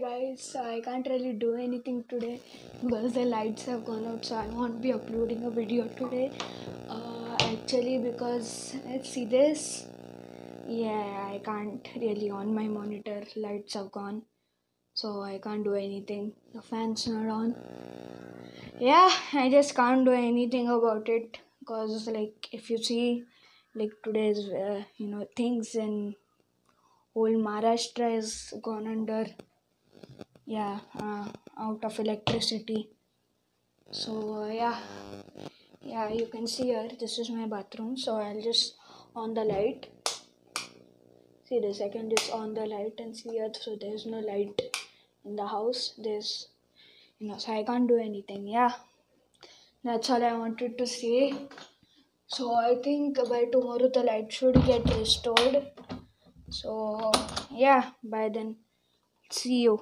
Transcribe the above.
guys, I can't really do anything today because the lights have gone out, so I won't be uploading a video today. Uh, actually, because let's see this. Yeah, I can't really on my monitor. Lights have gone, so I can't do anything. The fan's not on. Yeah, I just can't do anything about it because, like, if you see, like today's, uh, you know, things in whole Maharashtra is gone under yeah uh, out of electricity. So uh, yeah. Yeah you can see here this is my bathroom so I'll just on the light. See this I can just on the light and see here so there's no light in the house. There's you know so I can't do anything yeah. That's all I wanted to say. So I think by tomorrow the light should get restored. So yeah by then see you